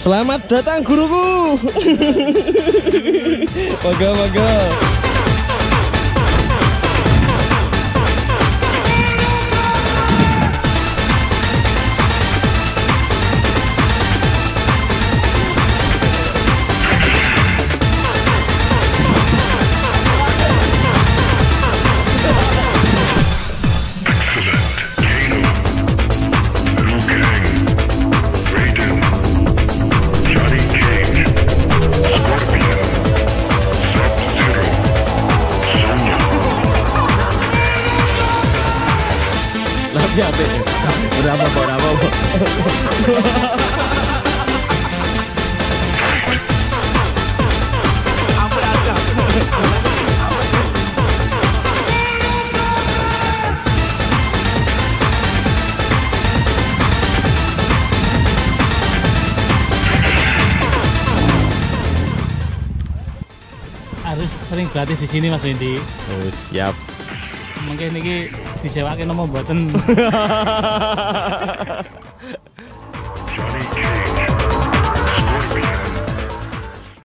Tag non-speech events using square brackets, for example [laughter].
Selamat datang guruku. [laughs] Moga Tapi apa? Udah apa udah apa harus sering gratis di sini Mas Windy. Oh, siap. Mungkin ini disewake nopo Cage, [laughs]